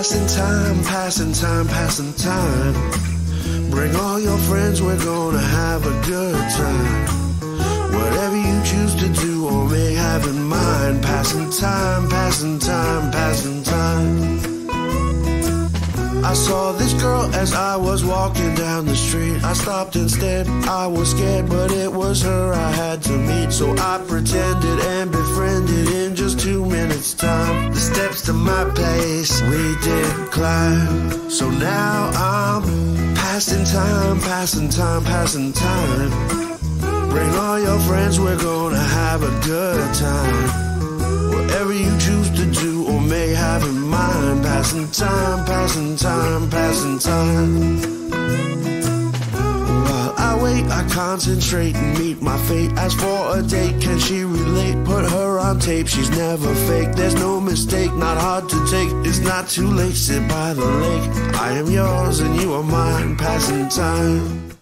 Passing time, passing time, passing time. Bring all your friends, we're gonna have a good time. Whatever you choose to do or may have in mind. Passing time, passing time, passing time. I saw this girl as I was walking down the street. I stopped instead. I was scared, but it was her I had to meet. So I pretended and minutes' time. The steps to my place we did climb. So now I'm passing time, passing time, passing time. Bring all your friends, we're gonna have a good time. Whatever you choose to do or may have in mind, passing time, passing time, passing time. I concentrate and meet my fate. As for a date, can she relate? Put her on tape, she's never fake. There's no mistake, not hard to take. It's not too late, sit by the lake. I am yours and you are mine, passing time.